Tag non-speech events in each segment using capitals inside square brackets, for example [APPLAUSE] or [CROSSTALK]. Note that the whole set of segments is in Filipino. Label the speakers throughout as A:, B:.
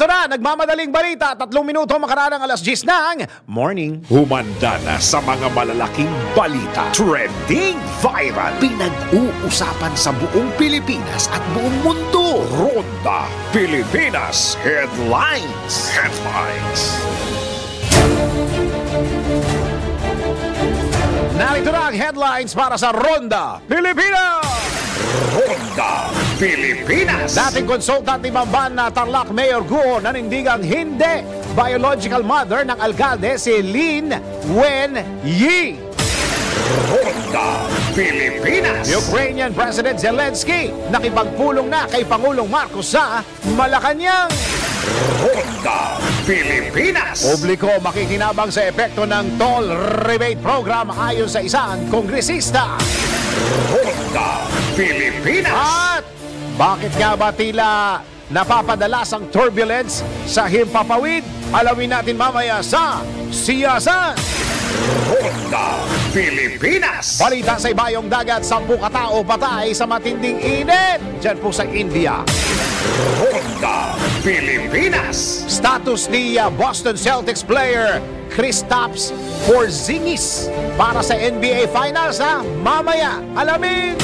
A: Narito na, nagmamadaling balita, tatlong minuto makaraan alas 10 ng morning.
B: Humanda na sa mga malalaking balita. Trending viral. Pinag-uusapan sa buong Pilipinas at buong mundo. Ronda Pilipinas Headlines. Headlines.
A: Narito na ang headlines para sa Ronda Pilipinas!
B: Ronda Pilipinas.
A: Dating consultant ni Bamban na Tarlac Mayor Guo nanindigang hindi biological mother ng alkalde si Lin Wen Yi.
B: Ronda Pilipinas.
A: Ukrainian President Zelensky nakipagpulong na kay Pangulong Marcos sa Malacanang.
B: Ronda Pilipinas.
A: Publiko makikinabang sa epekto ng toll rebate program ayon sa isang kongresista.
B: Ronda Pilipinas.
A: At bakit nga ba tila napapadalas ang turbulence sa Himpapawid? Alamin natin mamaya sa Siyasan.
B: Ronda Pilipinas.
A: Balita sa ibayong dagat, sampu katao patay sa matinding init. Diyan po sa India.
B: Ronda Pilipinas.
A: Status ni uh, Boston Celtics player Kristaps Porzingis para sa NBA Finals ha? Mamaya, alamin!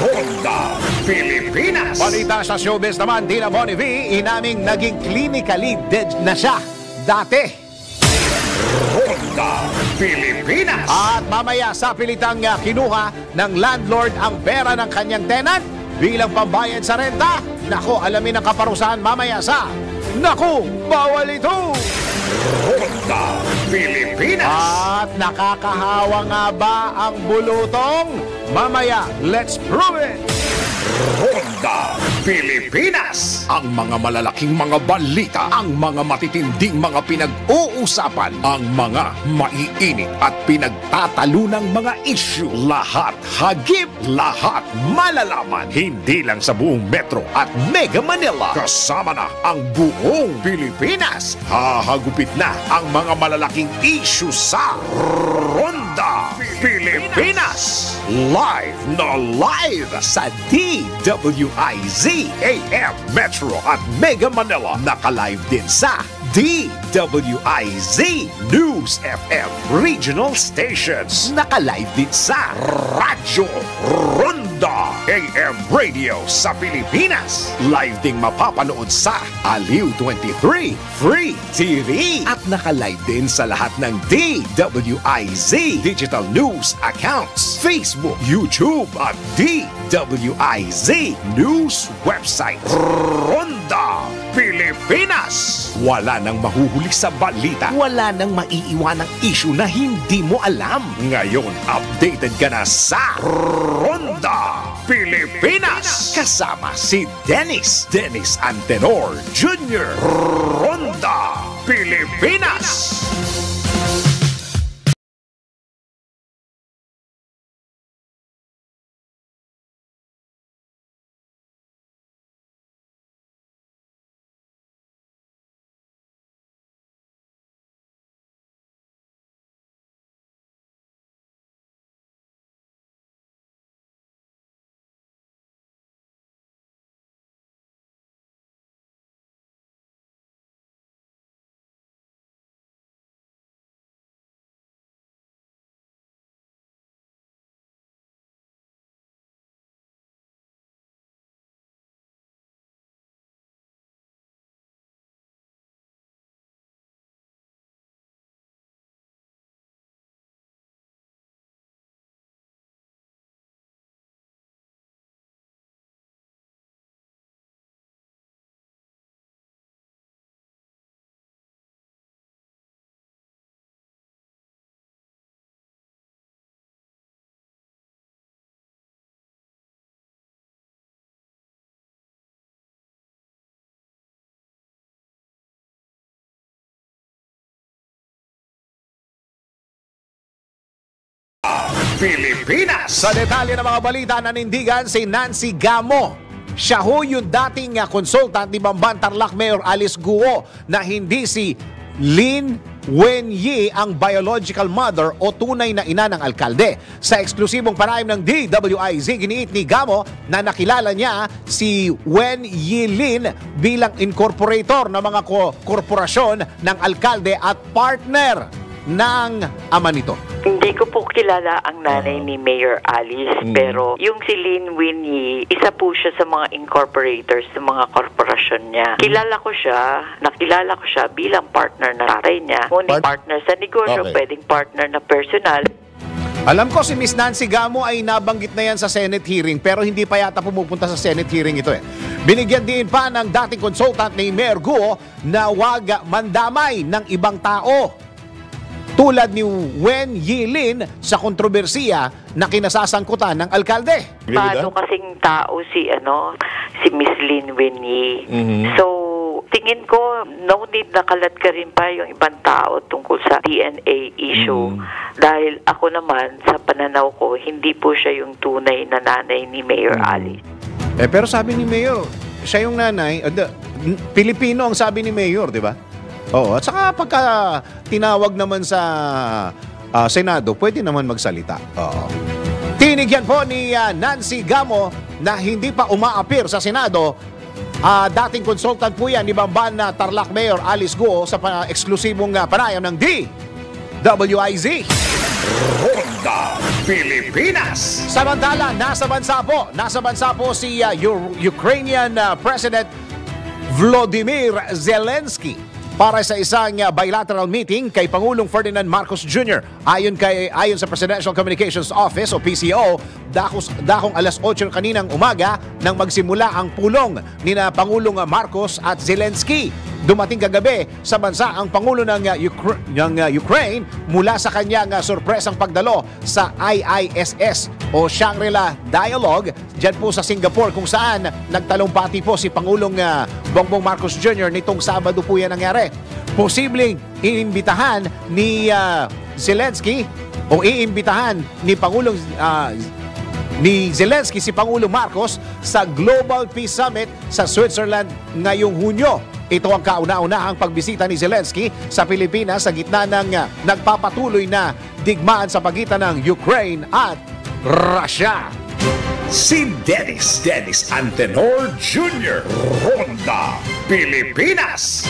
B: Ronda Pilipinas.
A: Balita sa showbiz naman, Tina Bonnevie, inaming naging clinically dead na siya dati.
B: Ronda Pilipinas.
A: At mamaya sa pilitang uh, kinuha ng landlord ang pera ng kanyang tenant bilang pambayad sa renta. Nako, alamin ang kaparusahan mamaya sa Naku, bawal ito!
B: Ronda Pilipinas.
A: At nakakahawa nga ba ang bulutong? Mamaya, let's prove it!
B: Ronda Pilipinas. Ang mga malalaking mga balita, ang mga matitinding mga pinag-uusapan, ang mga maiinit at pinagtatalunang mga issue. Lahat hagip, lahat malalaman. Hindi lang sa buong Metro at Mega Manila. Kasama na ang buong Pilipinas. Hahagupit na ang mga malalaking issue sa Ronda Pilipinas. Live na live sa DWIZ AM Metro at Mega Manila. Naka-live din sa DWIZ News FM Regional Stations. Naka-live din sa Radyo Ronda AM Radio sa Pilipinas. Live ding mapapanood sa Aliw 23 Free TV. At naka-live din sa lahat ng DWIZ Digital News accounts. Facebook, YouTube at DWIZ News website. Ronda Pilipinas. Wala nang mahuhuli sa balita. Wala nang maiiwanang issue na hindi mo alam. Ngayon, updated ka na sa Ronda Pilipinas. Kasama si Dennis. Dennis Antenor Jr. Ronda Pilipinas. Pilipinas.
A: Sa detalye ng mga balita, nanindigan si Nancy Gamo. Siya ho yung dating uh, consultant ni Bamban Tarlac Mayor Alice Guo na hindi si Lin Wen Yi ang biological mother o tunay na ina ng alkalde. Sa eksklusibong panayam ng DWIZ, giniit ni Gamo na nakilala niya si Wen Yi Lin bilang incorporator ng mga ko- korporasyon ng alkalde at partner ng ama nito.
C: Hindi ko po kilala ang nanay ni Mayor Alice, pero yung si Lin Winnie, isa po siya sa mga incorporators ng mga korporasyon niya. Kilala ko siya, nakilala ko siya bilang partner na tatay niya. Ngunit
D: Part-
C: partner sa negosyo,
D: Okay.
C: pwedeng partner na personal.
A: Alam ko si Miss Nancy Gamo ay nabanggit na yan sa Senate hearing pero hindi pa yata pumupunta sa Senate hearing ito eh. Binigyan din pa ng dating consultant ni Mayor Guo na wag mandamay ng ibang tao. Tulad ni Wen Yilin sa kontrobersiya na kinasasangkutan ng alkalde.
C: Paano kasing tao si ano si Miss Lin Winnie.
D: Mhm.
C: So, tingin ko no need na kalat ka rin pa yung ibang tao tungkol sa DNA issue. Dahil ako naman, sa pananaw ko, hindi po siya yung tunay na nanay ni Mayor Alice.
A: Eh pero sabi ni Mayor, siya yung nanay, uh, the- Pilipino ang sabi ni Mayor, di ba? Oo, at saka pagka tinawag naman sa ah, Senado, pwede naman magsalita. Oo. Tinigyan po ni ah, Nancy Gamo na hindi pa umaapir sa Senado Ah, dating consultant po yan ni Bamban na Tarlac Mayor Alice Guo sa pa- eksklusibong ah, panayam ng DWIZ.
B: Ronda Pilipinas.
A: Samantala, nasa bansa po, nasa bansa po si uh, Ukrainian uh, President Volodymyr Zelensky para sa isang uh, bilateral meeting kay Pangulong Ferdinand Marcos Jr. Ayon kay ayon sa Presidential Communications Office o PCO, dakos, dakong alas 8 kaninang umaga nang magsimula ang pulong ni na Pangulong Marcos at Zelensky. Dumating kagabi sa bansa ang Pangulo ng, uh, Ukra- ng uh, Ukraine mula sa kanyang uh, sorpresang pagdalo sa IISS o Shangri-La Dialogue dyan po sa Singapore kung saan nagtalumpati po si Pangulong uh, Bongbong Marcos Jr. nitong Sabado po yan nangyari. Posibleng inimbitahan ni uh, Zelensky o iimbitahan ni Pangulong uh, ni Zelensky si Pangulong Marcos sa Global Peace Summit sa Switzerland ngayong Hunyo. Ito ang kauna-unahang pagbisita ni Zelensky sa Pilipinas sa gitna ng uh, nagpapatuloy na digmaan sa pagitan ng Ukraine at Russia.
B: Si Dennis Dennis Antenor Jr. Ronda Pilipinas.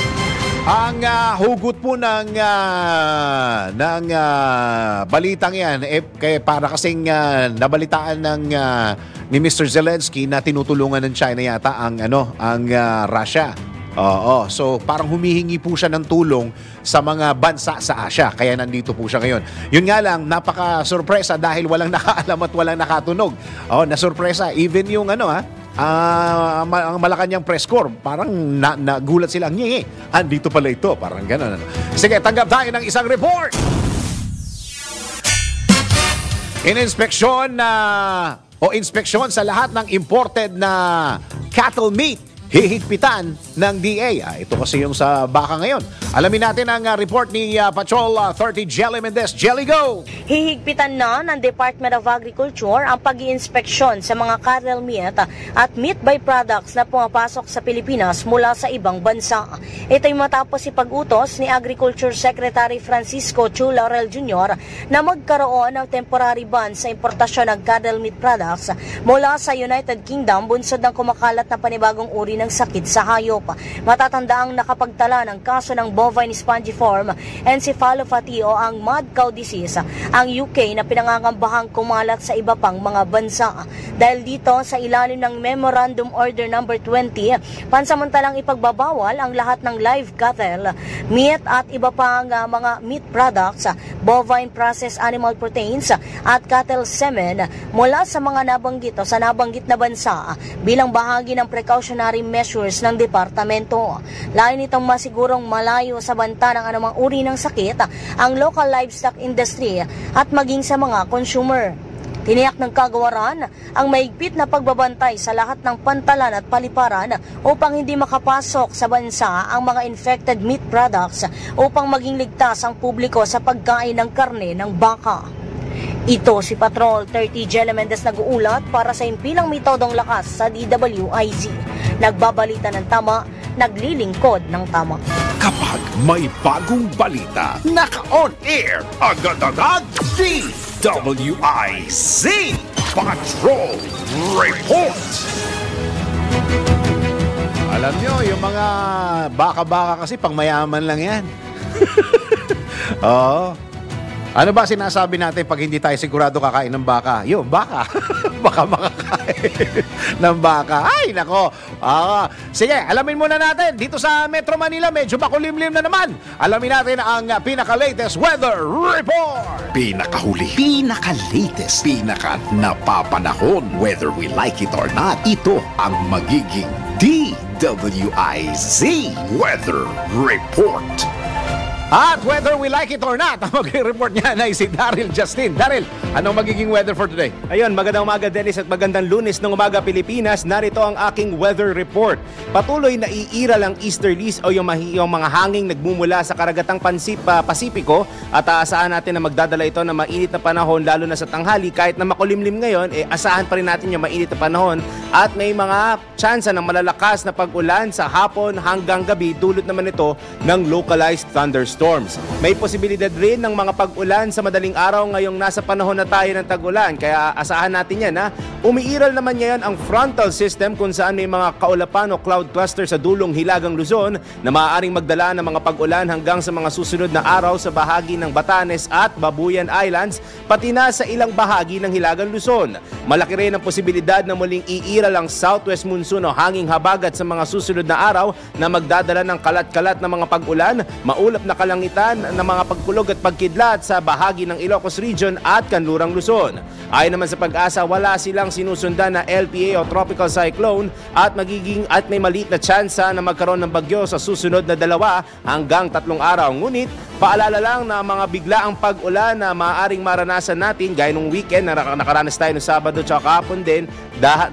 A: Ang ah, hugot po ng ah, ng ah, balitang 'yan eh kaya para kasing ah, nabalitaan ng ah, ni Mr. Zelensky na tinutulungan ng China yata ang ano ang ah, Russia. Oo, so parang humihingi po siya ng tulong sa mga bansa sa Asia kaya nandito po siya ngayon. Yun nga lang napaka-sorpresa dahil walang [LAUGHS] nakaalam at walang nakatunog. Oh, na-sorpresa even yung ano ha, Ah, ma- ang Malacanang press corps, parang na, nagulat sila, ngi, andito pala ito, parang gano'n. Ano. Sige, tanggap tayo ng isang report. Ininspeksyon na o inspeksyon sa lahat ng imported na cattle meat hihigpitan ng DA. Ah, ito kasi yung sa baka ngayon. Alamin natin ang ah, report ni ah, Patrol ah, 30 Jelly Mendez. Jelly Go!
E: Hihigpitan na ng Department of Agriculture ang pag inspeksyon sa mga cattle meat at meat byproducts na pumapasok sa Pilipinas mula sa ibang bansa. Ito'y matapos ipag-utos ni Agriculture Secretary Francisco Chu Laurel Jr. na magkaroon ng temporary ban sa importasyon ng cattle meat products mula sa United Kingdom bunsod ng kumakalat na panibagong uri ng sakit sa hayop. Matatandaang nakapagtala ng kaso ng bovine spongiform encephalopathy o ang mad cow disease ang UK na pinangangambahang kumalat sa iba pang mga bansa. Dahil dito sa ilalim ng Memorandum Order number 20, pansamantalang ipagbabawal ang lahat ng live cattle, meat at iba pang ah, mga meat products, bovine processed animal proteins at cattle semen mula sa mga nabanggit o sa nabanggit na bansa bilang bahagi ng precautionary measures ng departamento. Lain nitong masigurong malayo sa banta ng anumang uri ng sakit ang local livestock industry at maging sa mga consumer. Tiniyak ng kagawaran ang maigpit na pagbabantay sa lahat ng pantalan at paliparan upang hindi makapasok sa bansa ang mga infected meat products upang maging ligtas ang publiko sa pagkain ng karne ng baka. Ito si Patrol 30 Jelle Mendez nag-uulat para sa impilang mitodong lakas sa DWIZ. Nagbabalita ng tama, naglilingkod ng tama.
B: Kapag may bagong balita, naka-on air, agad-agad, DWIZ Patrol Report.
A: Alam nyo, yung mga baka-baka kasi pang mayaman lang yan. [LAUGHS] Oo. Ano ba sinasabi natin pag hindi tayo sigurado kakain ng baka? Yun, baka. [LAUGHS] baka makakain [LAUGHS] ng baka. Ay, nako. Ah, sige, alamin muna natin. Dito sa Metro Manila, medyo makulimlim na naman. Alamin natin ang pinaka-latest weather report.
B: Pinakahuli, pinaka-latest, pinaka-napapanahon, whether we like it or not, ito ang magiging DWIZ Weather Report.
A: At whether we like it or not, ang mag-report niya ay si Daryl Justin. Daryl, anong magiging weather for today?
D: Ayun, magandang umaga Dennis at magandang lunes ng umaga Pilipinas. Narito ang aking weather report. Patuloy na iiral ang easterlies o yung, yung mga hanging nagmumula sa karagatang Pansip, pa- Pasipiko at aasahan natin na magdadala ito ng mainit na panahon lalo na sa tanghali. Kahit na makulimlim ngayon, eh, asahan pa rin natin yung mainit na panahon at may mga tsansa ng malalakas na pag-ulan sa hapon hanggang gabi dulot naman ito ng localized thunderstorms. May posibilidad rin ng mga pag-ulan sa madaling araw ngayong nasa panahon na tayo ng tag-ulan. Kaya asahan natin yan ha. Umiiral naman ngayon ang frontal system kung saan may mga kaulapan o cloud cluster sa dulong Hilagang Luzon na maaaring magdala ng mga pag-ulan hanggang sa mga susunod na araw sa bahagi ng Batanes at Babuyan Islands pati na sa ilang bahagi ng Hilagang Luzon. Malaki rin ang posibilidad na muling iiral ang southwest monsoon o hanging habagat sa mga susunod na araw na magdadala ng kalat-kalat na mga pag-ulan, maulap na kalangitan ng mga pagkulog at pagkidlat sa bahagi ng Ilocos Region at Kanlurang Luzon. Ayon naman sa pag-asa, wala silang sinusundan na LPA o tropical cyclone at magiging at may maliit na tsansa na magkaroon ng bagyo sa susunod na dalawa hanggang tatlong araw. Ngunit paalala lang na mga biglaang pag-ulan na maaaring maranasan natin gaya nung weekend na nak- nakaranas tayo ng Sabado at kahapon din,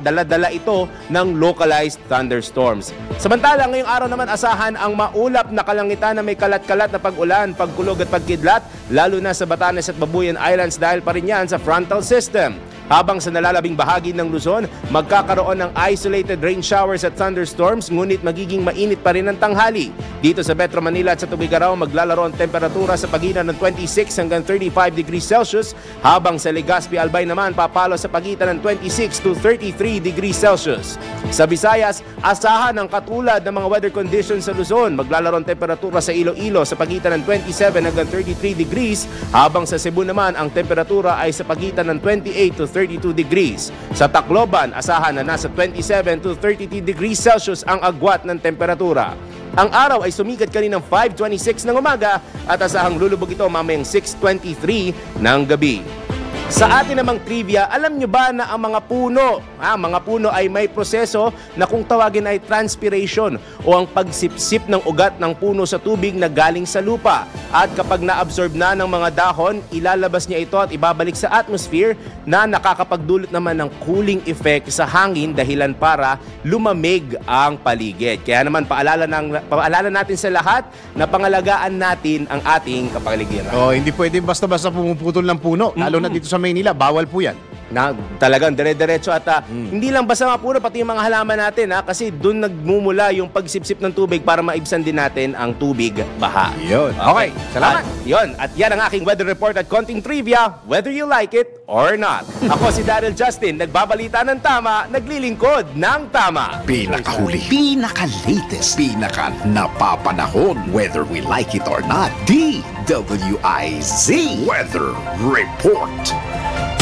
D: dala-dala ito ng localized thunderstorms. Samantala, ngayong araw naman asahan ang maulap na kalangitan na may kalat-kalat na pag-ulan, pagkulog at pagkidlat, lalo na sa Batanes at Babuyan Islands dahil pa rin yan sa frontal system. Habang sa nalalabing bahagi ng Luzon, magkakaroon ng isolated rain showers at thunderstorms ngunit magiging mainit pa rin ang tanghali. Dito sa Metro Manila at sa Tubigaraw maglalaro ang temperatura sa pagitan ng 26 hanggang 35 degrees Celsius habang sa Legazpi Albay naman papalo sa pagitan ng 26 to 33 degrees Celsius. Sa Visayas, asahan ang katulad ng mga weather conditions sa Luzon. Maglalaro ang temperatura sa Iloilo sa pagitan ng 27 hanggang 33 degrees habang sa Cebu naman ang temperatura ay sa pagitan ng 28 to 32 degrees. Sa Tacloban, asahan na nasa 27 to 32 degrees Celsius ang agwat ng temperatura. Ang araw ay sumikat kaninang 5.26 ng umaga at asahang lulubog ito mamayang 6.23 ng gabi. Sa atin namang trivia, alam nyo ba na ang mga puno, ah, mga puno ay may proseso na kung tawagin ay transpiration o ang pagsipsip ng ugat ng puno sa tubig na galing sa lupa. At kapag na-absorb na ng mga dahon, ilalabas niya ito at ibabalik sa atmosphere na nakakapagdulot naman ng cooling effect sa hangin dahilan para lumamig ang paligid. Kaya naman paalala, ng, paalala natin sa lahat na pangalagaan natin ang ating kapaligiran.
A: Oh, hindi pwedeng basta-basta pumuputol ng puno. Lalo na dito sa Maynila, bawal po yan.
D: Na talagang dire-diretso at ah, hindi lang basta mga puro pati yung mga halaman natin ha kasi doon nagmumula yung pagsipsip ng tubig para maibsan din natin ang tubig baha.
A: Yun. Okay, salamat.
D: At, yun, at yan ang aking weather report at konting trivia, whether you like it or not. Ako si Daryl Justin, nagbabalita ng tama, naglilingkod ng tama.
B: Pinakahuli, pinaka-latest, pinaka-napapanahon, whether we like it or not, DWIZ Weather Report.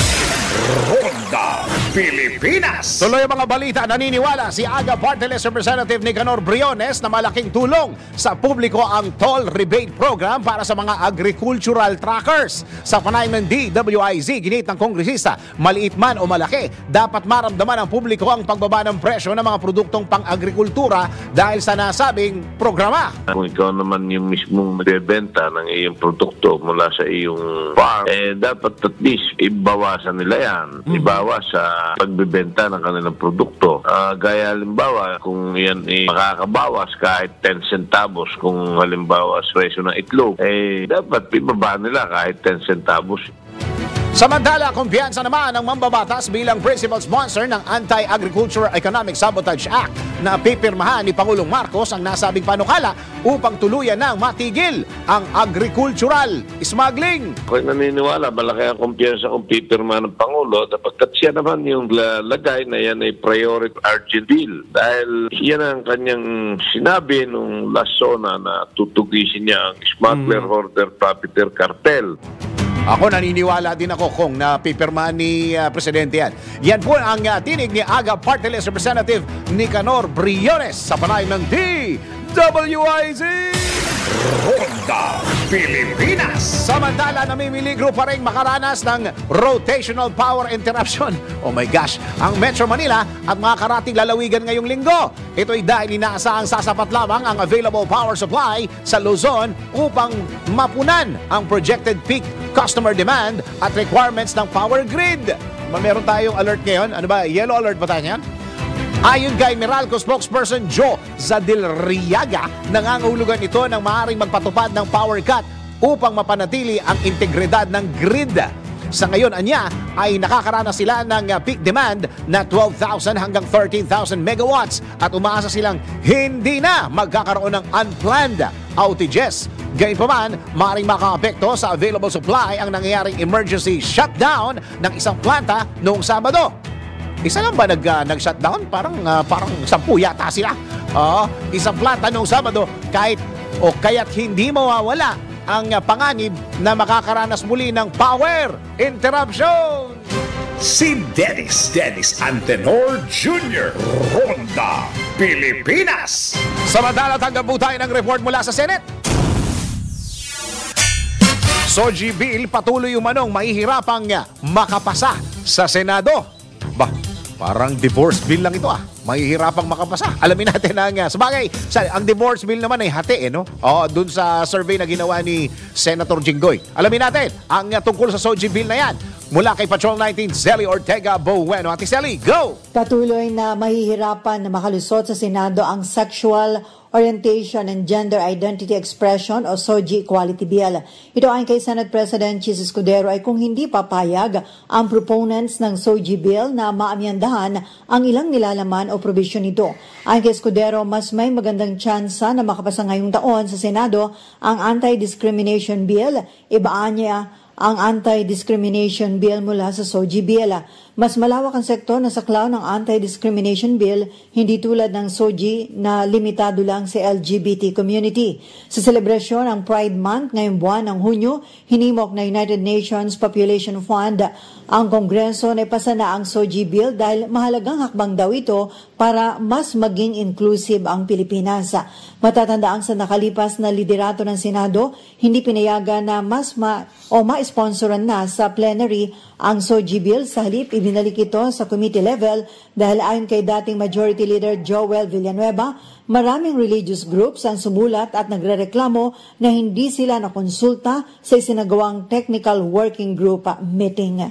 B: Ronda Pilipinas.
A: Tuloy ang mga balita, naniniwala si Aga Parteles Representative Nicanor Briones na malaking tulong sa publiko ang toll rebate program para sa mga agricultural trackers. Sa panay ng DWIZ, ginit ng kongresista, maliit man o malaki, dapat maramdaman ng publiko ang pagbaba ng presyo ng mga produktong pang-agrikultura dahil sa nasabing programa.
F: Kung ikaw naman yung mismong magbebenta ng iyong produkto mula sa iyong farm, eh dapat at least ibawasan nila yan. Ibawas sa pagbebenta ng kanilang produkto. Ah, gaya halimbawa, kung yan eh, makakabawas kahit 10 centavos kung halimbawa presyo ng itlog, eh dapat ibaba nila kahit 10 centavos.
A: Samantala, kumpiyansa naman ng mambabatas bilang principal sponsor ng Anti-Agricultural Economic Sabotage Act na pipirmahan ni Pangulong Marcos ang nasabing panukala upang tuluyan ng matigil ang agricultural smuggling.
F: Ako'y naniniwala, malaki ang kumpiyansa kung pipirma ng Pangulo sapagkat siya naman yung lagay na yan ay priority urgent bill. Dahil yan ang kanyang sinabi nung last zona na tutugisin niya ang smuggler, hoarder, profiteer, cartel.
A: Ako naniniwala din ako kung napipirmahan ni uh, Presidente yan. Yan po ang uh, tinig ni Aga Party List Representative Nicanor Briones sa panayam ng DWIZ.
B: Ronda Pilipinas.
A: Samantala, namimiligro pa rin makaranas ng rotational power interruption. [LAUGHS] Oh my gosh, ang Metro Manila at mga karating lalawigan ngayong linggo. Ito'y dahil inaasahang sasapat lamang ang available power supply sa Luzon upang mapunan ang projected peak customer demand at requirements ng power grid. Meron tayong alert ngayon. Ano ba? Yellow alert ba tayo yan? Ayon kay Meralco spokesperson Joe Zadilriaga, nangangahulugan ito ng maaaring magpatupad ng power cut upang mapanatili ang integridad ng grid. Sa ngayon, anya ay nakakaranas sila ng uh, peak demand na 12,000 hanggang 13,000 megawatts at umaasa silang hindi na magkakaroon ng unplanned outages. Gayunpaman, maaaring makaapekto sa available supply ang nangyayaring emergency shutdown ng isang planta noong Sabado. Isa lang ba nag, uh, nag-shutdown? Parang, uh, parang sampu yata sila. Oo, isang planta noong Sabado kahit o kaya't hindi mawawala ang uh, panganib na makakaranas muli ng power interruption.
B: Si Dennis Dennis Antenor Jr. Ronda Pilipinas.
A: Samantala, tanggap po tayo ng report mula sa Senate. Soji Bill patuloy umanong mahihirapang makapasa sa Senado. Bah, Parang divorce bill lang ito ah. Mahihirapang makapasa. Alamin natin ang, uh, sabagay, sa, ang divorce bill naman ay hati eh, no? Oo, dun sa survey na ginawa ni Senator Jinggoy. Alamin natin ang uh, tungkol sa Soji bill na yan. Mula kay Patrol 19, Zelly Ortega Bueno. Ate Zelly, go!
G: Patuloy na mahihirapan na makalusot sa Senado ang sexual Orientation and Gender Identity Expression o SOGI Equality Bill. Ito ay kay Senate President Chis Escudero ay kung hindi papayag ang proponents ng SOGI Bill na maamyandahan ang ilang nilalaman o provision nito. Ayon kay Escudero, mas may magandang tsansa na makapasa ngayong taon sa Senado ang Anti-Discrimination Bill. Ibaan niya ang Anti-Discrimination Bill mula sa SOGI Bill. Mas malawak ang sektor na saklaw ng Anti-Discrimination Bill, hindi tulad ng SOGI na limitado lang sa LGBT community. Sa selebrasyon ng Pride Month ngayong buwan ng Hunyo, hinimok na United Nations Population Fund ang Kongreso na ipasa na ang SOGI Bill dahil mahalagang hakbang daw ito para mas maging inclusive ang Pilipinas. Matatandaan sa nakalipas na liderato ng Senado, hindi pinayagan na mas ma o ma-sponsoran na sa plenary ang SOGI Bill sa halip ibinalik ito sa committee level dahil ayon kay dating Majority Leader Joel Villanueva, maraming religious groups ang sumulat at nagrereklamo na hindi sila nakonsulta sa isinagawang Technical Working Group meeting.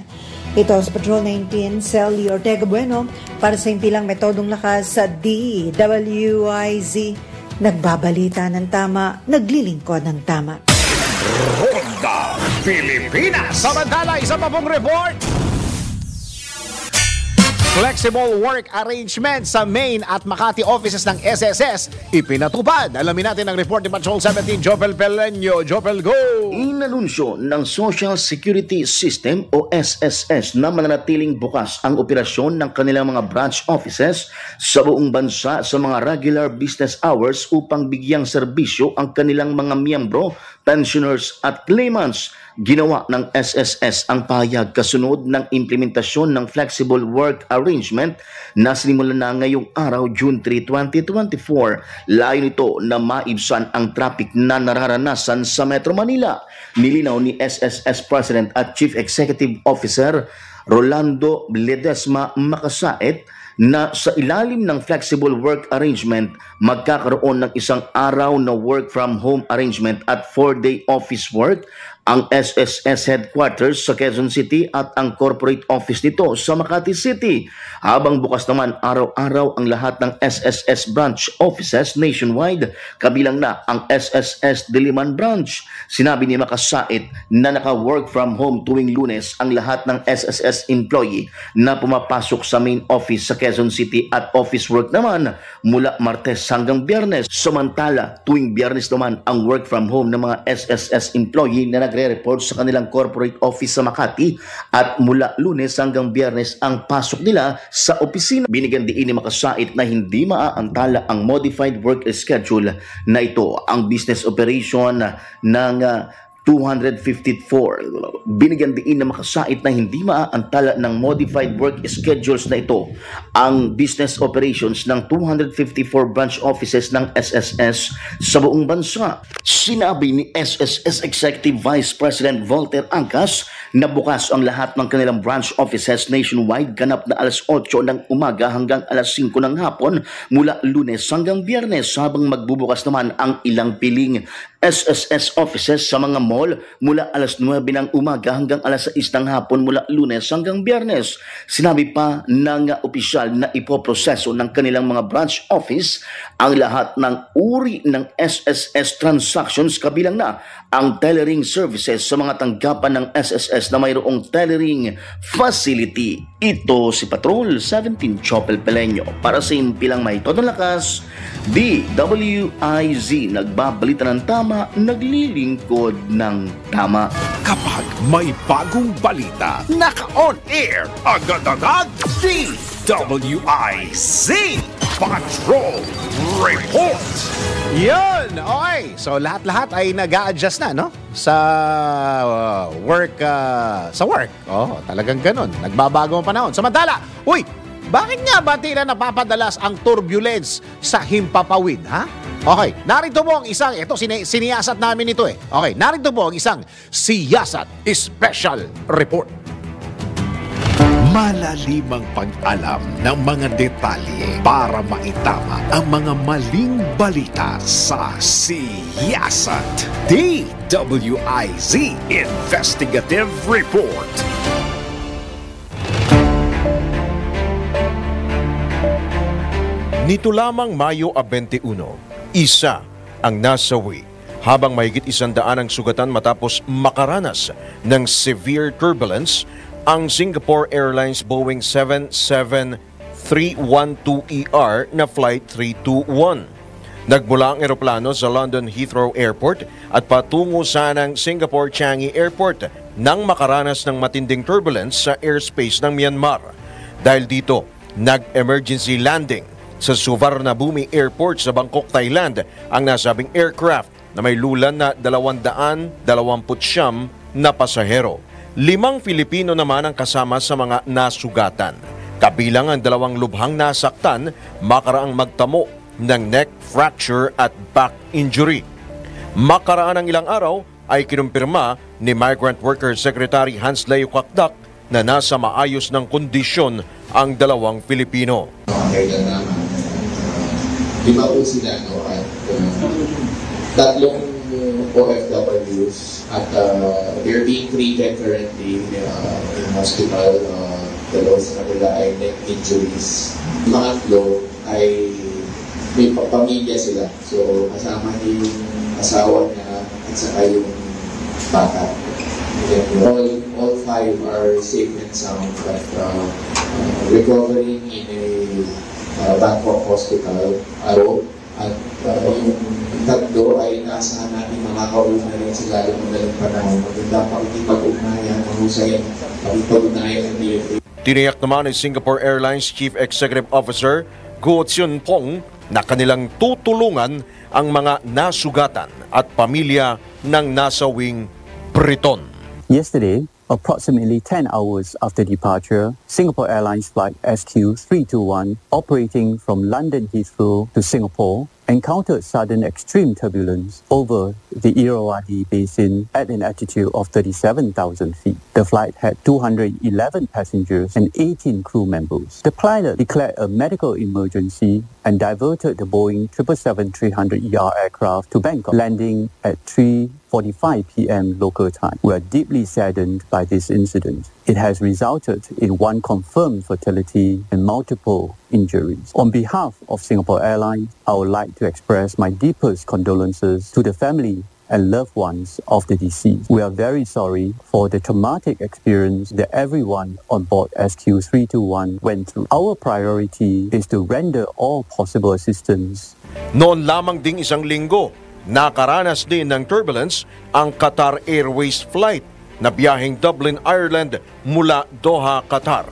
G: Ito sa Patrol 19, Sally Ortega Bueno para sa impilang metodong lakas sa DWIZ. Nagbabalita ng tama, naglilingkod ng tama.
B: Ronda Pilipinas.
A: Samantala, isa pa pong report. Flexible work arrangement sa main at Makati offices ng SSS ipinatupad. Alamin natin ang report ni Patrol 17, Jopel Peleño. Jopel, go!
H: Inanunsyo ng Social Security System o SSS na mananatiling bukas ang operasyon ng kanilang mga branch offices sa buong bansa sa mga regular business hours upang bigyang serbisyo ang kanilang mga miyembro, pensioners at claimants Ginawa ng SSS ang pahayag kasunod ng implementasyon ng flexible work arrangement na sinimulan na ngayong araw June 3, 2024. Layo nito na maibsan ang traffic na nararanasan sa Metro Manila. Nilinaw ni SSS President at Chief Executive Officer Rolando Ledesma Makasait na sa ilalim ng flexible work arrangement, magkakaroon ng isang araw na work from home arrangement at four-day office work ang SSS headquarters sa Quezon City at ang corporate office nito sa Makati City. Habang bukas naman araw-araw ang lahat ng SSS branch offices nationwide, kabilang na ang SSS Diliman branch. Sinabi ni Makasait na naka-work from home tuwing lunes ang lahat ng SSS employee na pumapasok sa main office sa Quezon City at office work naman mula Martes hanggang Biyernes. Samantala, tuwing Biyernes naman ang work from home ng mga SSS employee na nagre-report sa kanilang corporate office sa Makati at mula lunes hanggang biyernes ang pasok nila sa opisina. Binigyan din ni Makasait na hindi maaantala ang modified work schedule na ito ang business operation ng uh, 254. Binigyan din na makasait na hindi maaantala ng modified work schedules na ito ang business operations ng 254 branch offices ng SSS sa buong bansa. Sinabi ni SSS Executive Vice President Volter Angkas na bukas ang lahat ng kanilang branch offices nationwide ganap na alas 8 ng umaga hanggang alas 5 ng hapon mula lunes hanggang biyernes habang magbubukas naman ang ilang piling SSS offices sa mga mall mula alas 9 ng umaga hanggang alas 6 ng hapon mula lunes hanggang biyernes. Sinabi pa ng opisyal na ipoproseso ng kanilang mga branch office ang lahat ng uri ng SSS transactions kabilang na ang tellering services sa mga tanggapan ng SSS na mayroong tellering facility. Ito si Patrol 17 Chopel Peleño para sa impilang may todo lakas, DWIZ nagbabalita ng tama, naglilingkod ng tama.
B: Kapag may bagong balita, naka-on air, agad-agad, DWIZ Patrol Report!
A: Yun! Okay. So lahat-lahat ay nag adjust na, no? Sa uh, work, uh, sa work. Oh, talagang ganun. Nagbabago ang panahon. Samantala, uy, bakit nga ba tila napapadalas ang turbulence sa himpapawid, ha? Okay, narito po ang isang, ito, sini, siniyasat namin ito eh. Okay, narito po ang isang siyasat special report.
B: Malalimang pag-alam ng mga detalye para maitama ang mga maling balita sa Siyasat. DWIZ Investigative Report.
I: Nito lamang Mayo 21, isa ang nasawi habang mahigit isandaan ang sugatan matapos makaranas ng severe turbulence ang Singapore Airlines Boeing 77312ER na Flight 321. Nagmula ang eroplano sa London Heathrow Airport at patungo sanang Singapore Changi Airport nang makaranas ng matinding turbulence sa airspace ng Myanmar. Dahil dito, nag-emergency landing sa Suvarnabhumi Airport sa Bangkok, Thailand ang nasabing aircraft na may lulan na 229 na pasahero. Limang Filipino naman ang kasama sa mga nasugatan. Kabilang ang dalawang lubhang nasaktan makaraang magtamo ng neck fracture at back injury. Makaraan ng ilang araw ay kinumpirma ni Migrant Worker Secretary Hans Leo Kakdak na nasa maayos ng kondisyon ang dalawang Filipino.
J: kailan naman. Lima po sila, no? At uh, tatlong OFWs at uh, they're being treated currently uh, in hospital. Uh, dalawa sa kanila ay neck injuries. Mga tatlo ay may pa- pamilya sila. So, kasama niya yung asawa niya at saka yung bata. And all, all five are safe and sound but uh, uh, recovering in a uh, Bangkok Hospital, Aro. At uh, yung tatlo ay naasahan natin makakauwi na rin sila ng madaling panahon. Maganda pakikipag-ugnayan, mahusay ang pakikipag-ugnayan ng DFA.
I: Tiniyak naman ni Singapore Airlines Chief Executive Officer Guo Chun Pong na kanilang tutulungan ang mga nasugatan at pamilya ng nasawing Briton.
K: Yesterday, approximately 10 hours after departure, Singapore Airlines Flight SQ321, operating from London Heathrow to Singapore, encountered sudden extreme turbulence over the Irrawaddy Basin at an altitude of 37,000 feet. The flight had 211 passengers and 18 crew members. The pilot declared a medical emergency and diverted the Boeing 777-300ER aircraft to Bangkok, landing at 3 9:45 p.m. local time. We are deeply saddened by this incident. It has resulted in one confirmed fatality and multiple injuries. On behalf of Singapore Airlines, I would like to express my deepest condolences to the family and loved ones of the deceased. We are very sorry for the traumatic experience that everyone on board SQ321 went through. Our priority is to render all possible assistance
I: Noon lamang ding isang linggo, nakaranas din ng turbulence ang Qatar Airways flight na biyaheng Dublin, Ireland mula Doha, Qatar.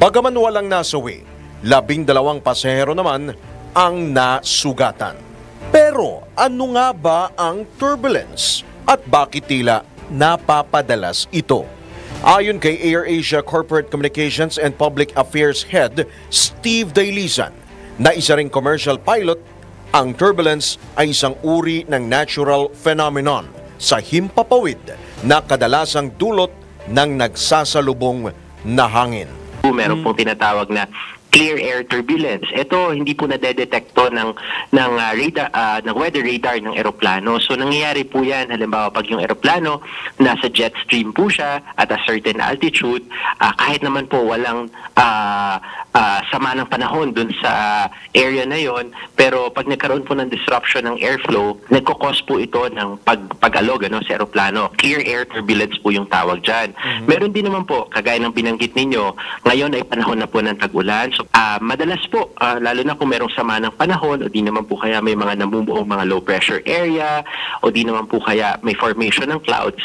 I: Bagaman walang nasawi, labing dalawang pasahero naman ang nasugatan. Pero ano nga ba ang turbulence at bakit tila napapadalas ito? Ayon kay AirAsia Corporate Communications and Public Affairs Head Steve Dailisan, na isa ring commercial pilot, ang turbulence ay isang uri ng natural phenomenon sa himpapawid na kadalasang dulot ng nagsasalubong na hangin.
L: meron pong tinatawag na clear air turbulence. Ito hindi po nadedetecto ng ng ah, radar ah, ng weather radar ng eroplano. So nangyayari po 'yan halimbawa pag yung eroplano nasa jet stream po siya at a certain altitude, ah, kahit naman po walang ah, ah, sama ng panahon dun sa area na yon, pero pag nagkaroon po ng disruption ng airflow, nagko-cause po ito ng pag pagalog ano sa eroplano. Clear air turbulence po yung tawag diyan. Meron din naman po kagaya ng binanggit ninyo, ngayon ay panahon na po ng tag-ulan. So ah, madalas po ah, lalo na kung merong sama ng panahon o di naman po kaya may mga namumuong mga low pressure area o di naman po kaya may formation ng clouds,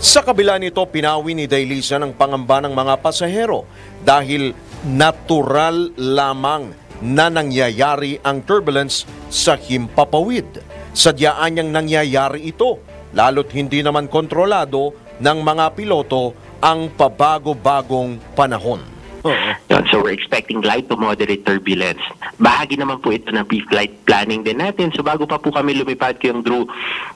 I: Sa kabila nito, pinawi ni Dailisa ng pangamba ng mga pasahero dahil natural lamang na nangyayari ang turbulence sa himpapawid. Sadyaan niyang nangyayari ito, lalo't hindi naman kontrolado ng mga piloto ang pabago-bagong panahon.
L: Yun, so we're expecting light to moderate turbulence. Bahagi naman po ito ng pre-flight planning din natin. So bago pa po kami lumipad ko yung Drew,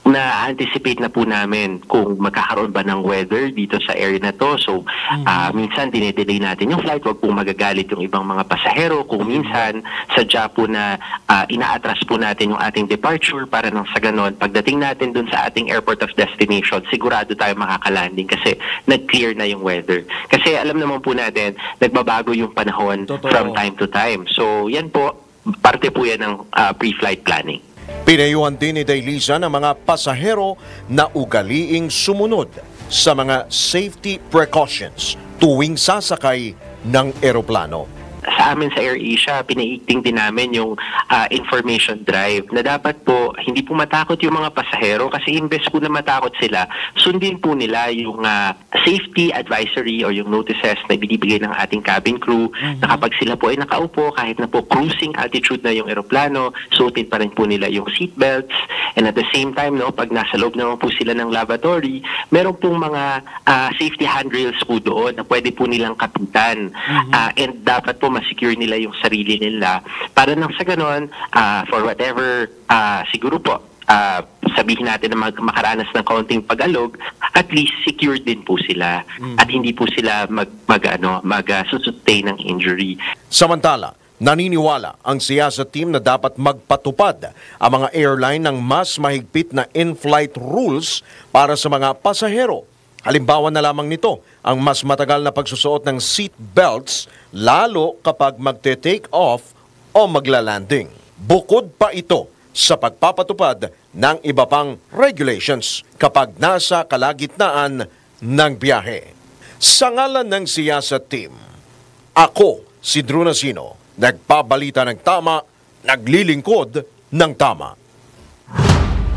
L: na-anticipate na po namin kung magkakaroon ba ng weather dito sa area na to. So ah, minsan dinedelay natin yung flight. Huwag pong magagalit yung ibang mga pasahero. Kung minsan sadya po na ah, inaatras po natin yung ating departure para nang sa ganon, pagdating natin dun sa ating airport of destination, sigurado tayo makakalanding kasi nag-clear na yung weather. Kasi alam naman po natin, nagbabago yung panahon
I: Totoo.
L: from time to time. So yan po, parte po yan ng ah, pre-flight planning.
I: Pinayuhan din ni Dailisa ng mga pasahero na ugaliing sumunod sa mga safety precautions tuwing sasakay ng eroplano.
L: Sa amin sa AirAsia, pinaigting din namin yung ah, information drive na dapat po hindi po matakot yung mga pasahero kasi imbes po na matakot sila, sundin po nila yung ah, safety advisory or yung notices na binibigay ng ating cabin crew na kapag sila po ay nakaupo, kahit na po cruising altitude na yung eroplano, suotin pa rin po nila yung seatbelts and at the same time, no, pag nasa loob naman po sila ng lavatory, meron pong mga ah, safety handrails po doon na pwede po nilang kapitan. Ah, and dapat po ma-secure nila yung sarili nila para nang sa ganon, ah, for whatever ah, siguro po ah, sabihin natin na mag- makaranas ng kaunting pag-alog, at least secured din po sila at hindi po sila mag, mag, ano, mag ah, sustain ng injury.
I: Samantala, naniniwala ang siyasat team na dapat magpatupad ang mga airline ng mas mahigpit na in-flight rules para sa mga pasahero. Halimbawa na lamang nito ang mas matagal na pagsusuot ng seat belts lalo kapag magte-take off o magla-landing. Bukod pa ito sa pagpapatupad ng iba pang regulations kapag nasa kalagitnaan ng biyahe. Sa ngalan ng siyasat team, ako, si Drew Nasino, nagpabalita ng tama, naglilingkod ng tama.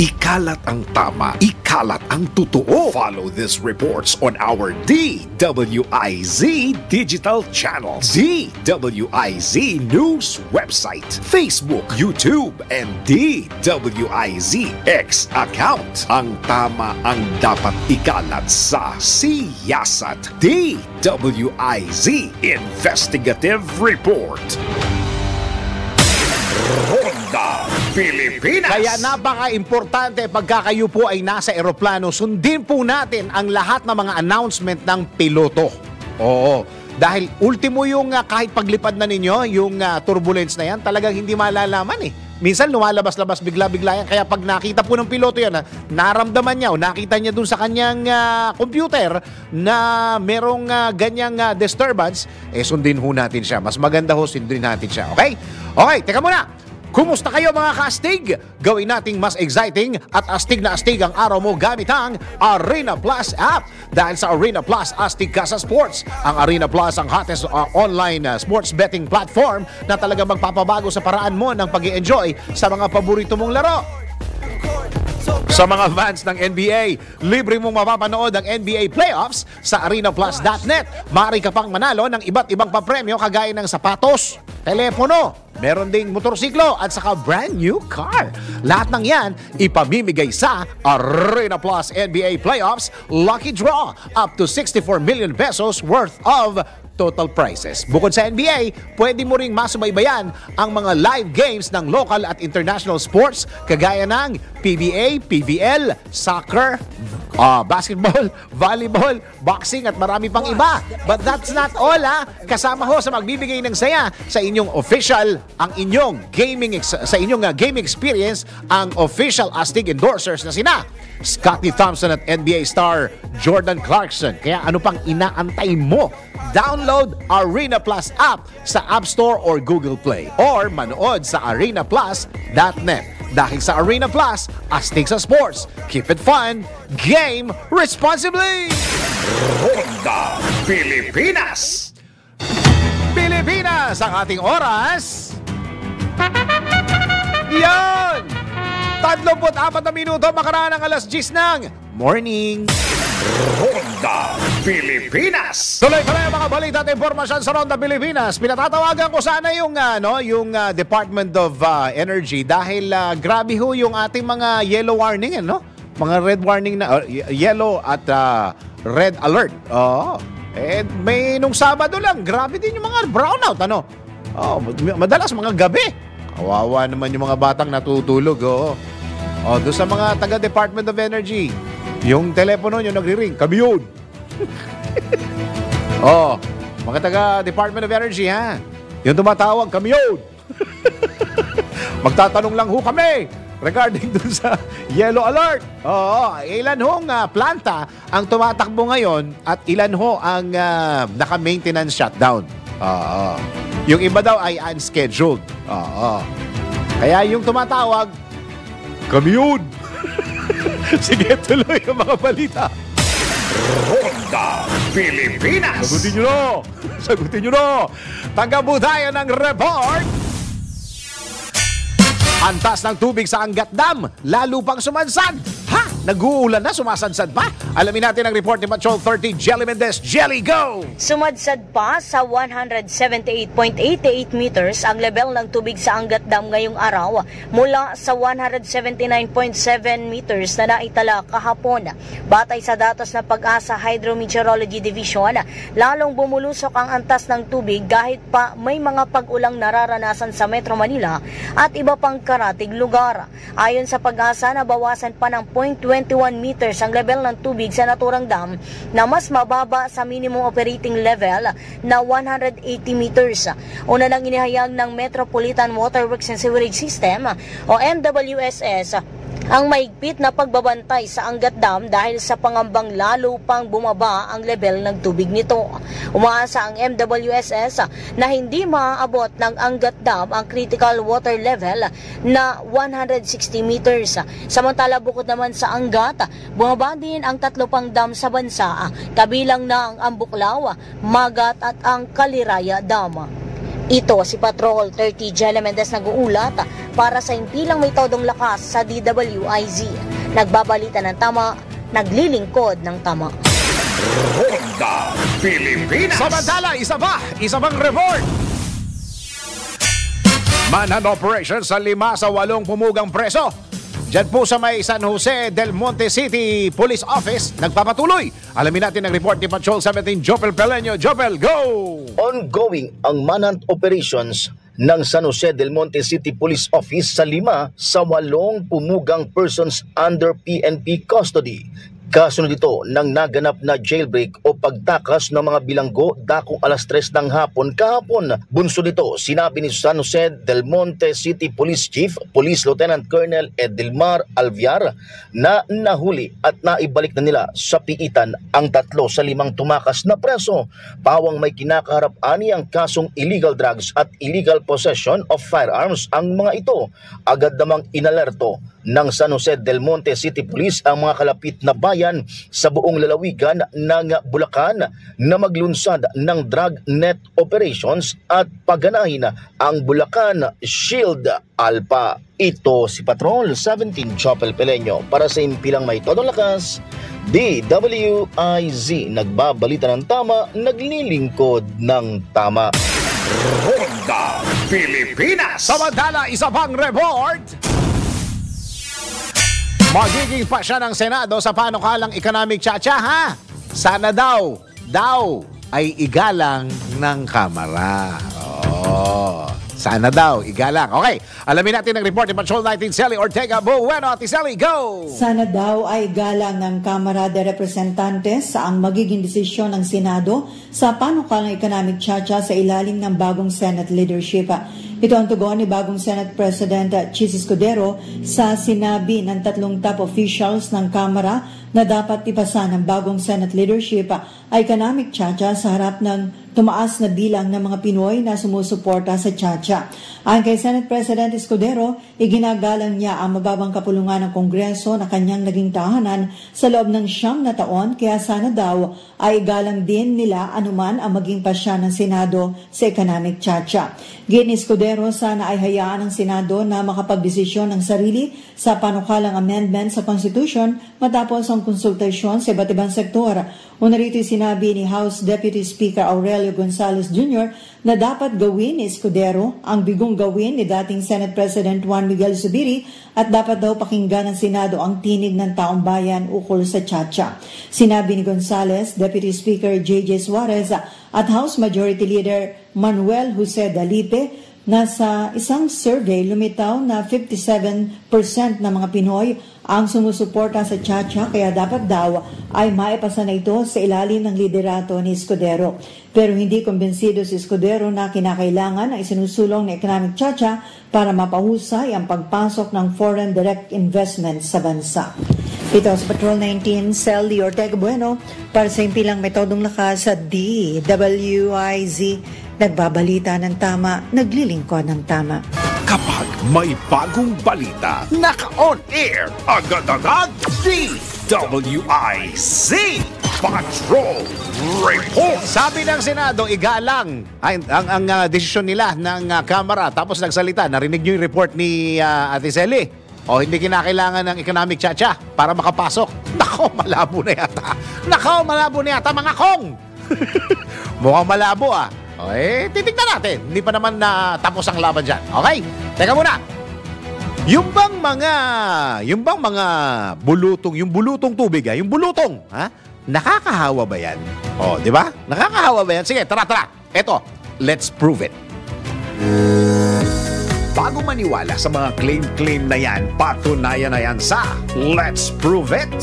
B: Ikalat ang tama, ikalat ang totoo. Follow these reports on our DWIZ digital channel, DWIZ News website, Facebook, YouTube, and DWIZ X account. Ang tama ang dapat ikalat sa siyasat. DWIZ Investigative Report. Ronda Pilipinas.
A: Kaya napaka-importante pagka kayo po ay nasa eroplano, sundin po natin ang lahat ng mga announcement ng piloto. Oo. Dahil ultimo yung ah, kahit paglipad na ninyo, yung ah, turbulence na yan, talagang hindi malalaman eh. minsan lumalabas-labas bigla-bigla yan. Kaya pag nakita po ng piloto yan, ha, naramdaman niya o nakita niya dun sa kanyang ah, computer na merong ah, ganyang ah, disturbance, eh sundin ho natin siya. Mas maganda ho, sundin natin siya. Okay? Okay, teka muna. Kumusta kayo mga kastig? Gawin nating mas exciting at astig na astig ang araw mo gamit ang Arena Plus app. Dahil sa Arena Plus, astig ka sa sports. Ang Arena Plus ang hottest uh, online uh, sports betting platform na talaga magpapabago sa paraan mo ng pag enjoy sa mga paborito mong laro. Sa mga fans ng NBA, libre mong mapapanood ang NBA playoffs sa arenaplus.net. Maaari ka pang manalo ng iba't ibang papremyo kagaya ng sapatos, telepono, meron ding motorsiklo at saka brand new car. Lahat ng yan ipamimigay sa Arena Plus NBA Playoffs Lucky Draw up to 64 million pesos worth of total prizes. Bukod sa NBA, pwede mo ring masubaybayan ang mga live games ng local at international sports kagaya ng PBA, PBL, soccer, ah, basketball, [LAUGHS] volleyball, boxing at marami pang iba. But that's not all ha. Kasama ho sa magbibigay ng saya sa inyong official ang inyong gaming sa inyong ah, gaming experience ang official Astig endorsers na sina Scotty Thompson at NBA star Jordan Clarkson. Kaya ano pang inaantay mo? Download Arena Plus app sa App Store or Google Play or manood sa arenaplus.net. Dahil sa Arena Plus, astig sa sports. Keep it fun. Game responsibly!
B: Ronda Pilipinas.
A: Pilipinas ang ating oras. Yan! 34 na minuto makaraan ng alas 10 ng morning.
B: Ronda Pilipinas.
A: Tuloy yung mga balita at impormasyon sa Ronda Pilipinas. Pinatatawagan ko sana yung, ano, yung ah, Department of ah, Energy dahil ah, grabe ho yung ating mga yellow warning, eh, no? Mga red warning na, uh, yellow at ah, red alert. Oo. Eh, may nung Sabado lang, grabe din yung mga brownout, ano? Oh, madalas mga gabi. Kawawa naman yung mga batang natutulog, oo. Oh, doon sa mga taga Department of Energy, yung telepono nyo nagri-ring, kami yun. [LAUGHS] oh, mga taga Department of Energy ha. Yung tumatawag, kami yun. [LAUGHS] Magtatanong lang ho kami regarding dun sa yellow alert. Oo, ilan hong ah, planta ang tumatakbo ngayon at ilan ho ang ah, naka-maintenance shutdown. Oo. Yung iba daw ay unscheduled. Oo. Kaya yung tumatawag, kami yun. [LAUGHS] [LAUGHS] Sige, tuloy ang mga balita.
B: Ronda Pilipinas.
A: Sagutin nyo na! Sagutin nyo na! Tanggap po tayo ng report! Antas ng tubig sa Angat Dam, lalo pang sumansad. Ha? Nag-uulan na, sumasansad pa? Alamin natin ang report ni Patrol 30, Jelly Mendez. Jelly, go!
E: Sumadsad pa sa 178.88 meters ang level ng tubig sa Angat Dam ngayong araw mula sa 179.7 meters na naitala kahapon. Batay sa datos ng Pag-asa Hydrometeorology Division, lalong bumulusok ang antas ng tubig kahit pa may mga pag-ulang nararanasan sa Metro Manila at iba pang karatig lugar. Ayon sa Pag-asa, nabawasan pa ng 0.21 meters ang level ng tubig sa naturang dam na mas mababa sa minimum operating level na 180 meters. Una nang inihayag ng Metropolitan Water Works and Sewerage System o MWSS ang maigpit na pagbabantay sa Angat Dam dahil sa pangambang lalo pang bumaba ang level ng tubig nito. Umaasa ang MWSS na hindi maaabot ng Angat Dam ang critical water level na 160 meters. Samantala bukod naman sa Angat, bumaba din ang tatlo pang dam sa bansa, kabilang na ang Ambuklaw, Magat at ang Kaliraya Dam. Ito si Patrol 30 Jella Mendez nag-uulat para sa impilang may todong lakas sa DWIZ. Nagbabalita ng tama, naglilingkod ng tama.
B: Ronda Pilipinas.
A: Samantala, isa pa, isa pang report. Manhunt operation sa lima sa walong pumugang preso. Diyan po sa may San Jose del Monte City Police Office, nagpapatuloy. Alamin natin ang report ni Patrol 17 Jopel Peleño. Jopel, go!
H: Ongoing ang manhunt operations ng San Jose del Monte City Police Office sa lima sa walong pumugang persons under PNP custody. Kasunod ito ng naganap na jailbreak o pagtakas ng mga bilanggo dakong alas 3 ng hapon kahapon. Bunso nito, sinabi ni San Jose del Monte City Police Chief, Police Lieutenant Colonel Edilmar Alviar na nahuli at naibalik na nila sa piitan ang tatlo sa limang tumakas na preso. Pawang may kinakaharap ani ang kasong illegal drugs at illegal possession of firearms ang mga ito. Agad namang inalerto ng San Jose del Monte City Police ang mga kalapit na bayan sa buong lalawigan ng Bulacan na maglunsad ng drug net operations at paganahin ang Bulacan Shield Alpha. Ito si Patrol 17 Chopel Peleño para sa impilang may todong lakas. DWIZ nagbabalita ng tama, naglilingkod ng tama.
B: Ronda Pilipinas.
A: Samantala, isa pang report. Magiging pa siya ng Senado sa panukalang economic chacha ha? Sana daw, daw ay igalang ng Kamara. Oh, sana daw, igalang. Okay, alamin natin ang report ni Patrol 19 Sally Ortega. Bueno, Ate Sally, go!
G: Sana daw ay galang ng Kamara de Representantes sa ang magiging desisyon ng Senado sa panukalang economic chacha sa ilalim ng bagong Senate leadership. Ito ang tugon ni bagong Senate President Chis Escudero sa sinabi ng tatlong top officials ng Kamara na dapat ipasa ng bagong Senate leadership ay economic chacha sa harap ng tumaas na bilang ng mga Pinoy na sumusuporta sa chacha. Ayon kay Senate President Escudero, iginagalang niya ang mababang kapulungan ng Kongreso na kanyang naging tahanan sa loob ng siyam na taon kaya sana daw ay galang din nila anuman ang maging pasya ng Senado sa economic chacha. Gin Escudero sana ay hayaan ng Senado na makapagdesisyon ng sarili sa panukalang amendment sa Constitution matapos ang konsultasyon sa iba't ibang sektor. Una rito sinabi ni House Deputy Speaker Aurelio Gonzales Jr. na dapat gawin ni Escudero ang bigong gawin ni dating Senate President Juan Miguel Zubiri at dapat daw pakinggan ng Senado ang tinig ng taong bayan ukol sa Chacha. Sinabi ni Gonzales, Deputy Speaker J.J. Suarez at House Majority Leader Manuel Jose Dalipe na sa isang survey lumitaw na 57% ng mga Pinoy ang sumusuporta sa Chacha kaya dapat daw ay maipasa na ito sa ilalim ng liderato ni Escudero. Pero hindi kumbensido si Escudero na kinakailangan ang isinusulong na economic Chacha para mapahusay ang pagpasok ng foreign direct investment sa bansa. Ito sa Patrol 19, Sally Ortega Bueno para sa impilang metodong lakas sa DWIZ. Nagbabalita ng tama, naglilingkod ng tama.
B: Kapag may bagong balita, naka-on air, agad-agad, DWIZ Patrol Report.
A: Sabi ng Senado, igalang ay, ang, ang uh, desisyon nila ng uh, Kamara. Tapos nagsalita, narinig niyo yung report ni uh, Ate Sally. O hindi kinakailangan ng economic chacha para makapasok. [LAUGHS] Nako, malabo na yata. Nako, malabo na yata mga kong. [LAUGHS] Mukhang malabo ah. O eh, titignan natin. Hindi pa naman na tapos ang laban dyan. Okay? Teka muna. Yung bang mga, yung bang mga bulutong, yung bulutong tubig ah, yung bulutong, ha? Nakakahawa ba yan? O, di ba? Nakakahawa ba yan? Sige, tara, tara. Eto, let's prove it.
B: Bago maniwala sa mga claim-claim na yan, patunayan na yan sa Let's Prove It!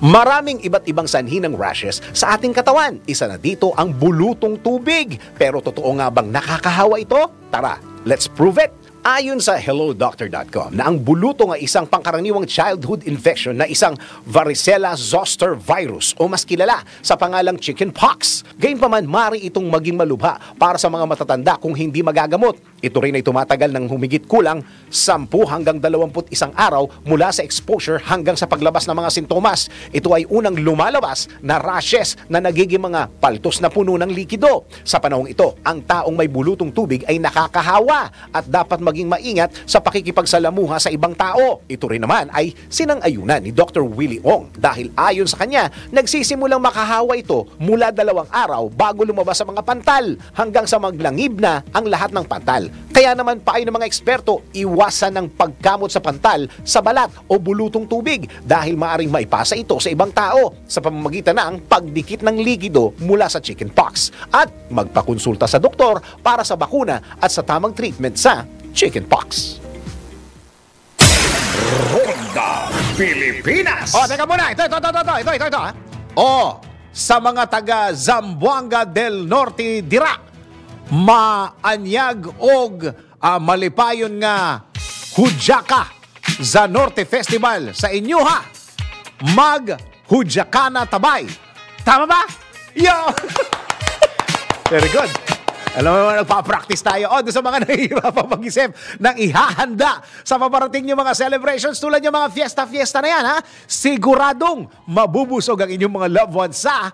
A: Maraming iba't ibang sanhi ng rashes sa ating katawan. Isa na dito ang bulutong tubig. Pero totoo nga bang nakakahawa ito? Tara, let's prove it! Ayon sa hellodoctor.com na ang bulutong ay isang pangkaraniwang childhood infection na isang varicella zoster virus o mas kilala sa pangalang chickenpox. Gayunpaman, mari itong maging malubha para sa mga matatanda kung hindi magagamot. Ito rin ay tumatagal ng humigit kulang 10 hanggang 21 araw mula sa exposure hanggang sa paglabas ng mga sintomas. Ito ay unang lumalabas na rashes na nagiging mga paltos na puno ng likido. Sa panahong ito, ang taong may bulutong tubig ay nakakahawa at dapat maging maingat sa pakikipagsalamuha sa ibang tao. Ito rin naman ay sinang-ayunan ni Dr. Willie Ong dahil ayon sa kanya, nagsisimulang makahawa ito mula dalawang araw bago lumabas sa mga pantal hanggang sa maglangib na ang lahat ng pantal. Kaya naman paay ng mga eksperto, iwasan ng pagkamot sa pantal sa balat o bulutong tubig dahil maaring maipasa ito sa ibang tao sa pamamagitan ng pagdikit ng likido mula sa chickenpox at magpakonsulta sa doktor para sa bakuna at sa tamang treatment sa chickenpox.
B: Ronda Pilipinas.
A: Oh, teka muna. Ito, ito, ito, ito, ito, ito, ito, ha? Oh, sa mga taga Zamboanga del Norte dira, maanyag og ah, malipayon nga Hudyaka za Norte Festival sa inyo ha. Mag Hudyakana Tabay. Tama ba? Yo! [LAUGHS] Very good. Alam mo nagpa-practice tayo. O, doon sa mga [LAUGHS] nahihirapan mag-isip ng ihahanda sa paparating yung mga celebrations tulad yung mga fiesta-fiesta na yan, ha? Siguradong mabubusog ang inyong mga loved ones sa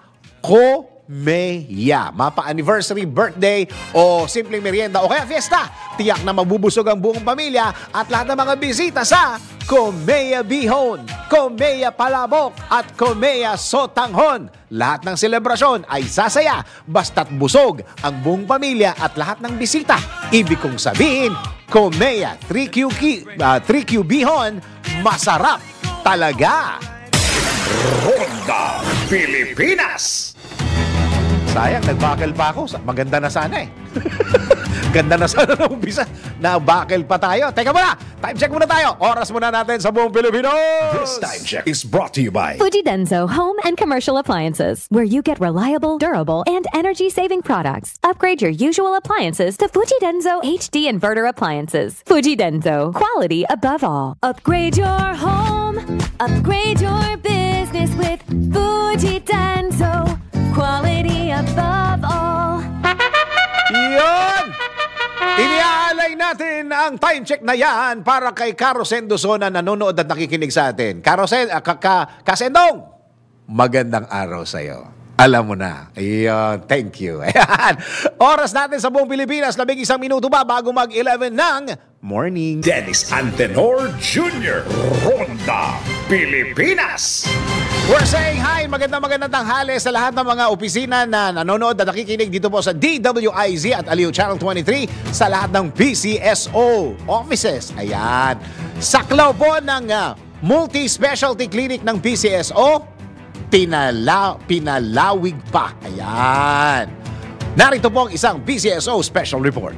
A: Komeya. Mapa-anniversary, birthday, o simpleng merienda o kaya fiesta. Tiyak na mabubusog ang buong pamilya at lahat ng mga bisita sa Komeya Bihon, Komeya Palabok at Komeya Sotanghon. Lahat ng selebrasyon ay sasaya basta't busog ang buong pamilya at lahat ng bisita. Ibig kong sabihin, Komeya 3Q, ki- ah, 3Q Bihon, masarap talaga.
B: Ronda Pilipinas.
A: Sayang, nagbakal pa ako. Sa- Maganda na sana eh. [LAUGHS] Ganda na sana na umpisa. Nabakal pa tayo. Teka muna, time check muna tayo. Oras muna natin sa buong Pilipinos.
B: This time check is brought to you by
M: Fujidenzo Home and Commercial Appliances, where you get reliable, durable, and energy-saving products. Upgrade your usual appliances to Fujidenzo HD Inverter Appliances. Fujidenzo, quality above all. Upgrade your home, upgrade your business with Fujidenzo, quality above all.
A: Iyon! Iniaalay natin ang time check na yan para kay Caro Sendoso na nanonood at nakikinig sa atin. Caro Sen, ah, ka, ka, Kasendong, magandang araw sa'yo. Alam mo na. Iyon, thank you. [LAUGHS] Ayan. Oras natin sa buong Pilipinas, labing isang minuto ba bago mag-11 ng morning.
B: Dennis Antenor Jr. Ronda Pilipinas.
A: We're saying hi, magandang magandang tanghali sa lahat ng mga opisina na nanonood at nakikinig dito po sa DWIZ at Aliw Channel 23 sa lahat ng PCSO offices. Ayan. Saklaw po ng ah, multi-specialty clinic ng PCSO, pinala, pinalawig pa. Ayan. Narito po ang isang PCSO special report.